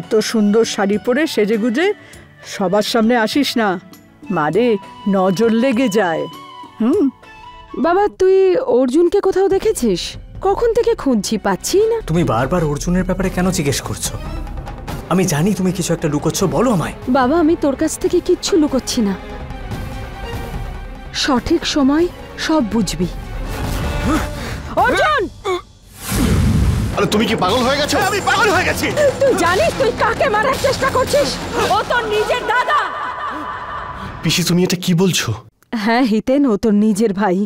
এত সুন্দর শাড়ি পরে সেজে গুজে সবার সামনে আসিস না। মারে নজর লেগে যায়। হুম? বাবা তুই অর্জুনকে কোথাও দেখেছিস? কখন থেকে খুঁজছি পাচ্ছি না। তুমি বারবার অর্জুনের ব্যাপারে কেন জিজ্ঞেস করছ? আমি জানি তুমি কিছু একটা লুকোচ্ছ বলো আমায়। বাবা আমি তোর কাছ থেকে কিচ্ছু লুকোচ্ছি না। সঠিক সময় সব বুঝবি। আরে তুমি কি পাগল হয়ে গেছো? আমি পাগল হয়ে গেছি। তুই জানিস তুই কাকে মারার চেষ্টা করছিস? ও তোর নিজের দাদা। পিসি তুমি এটা কি বলছো? হ্যাঁ হিতেন ও তোর নিজের ভাই।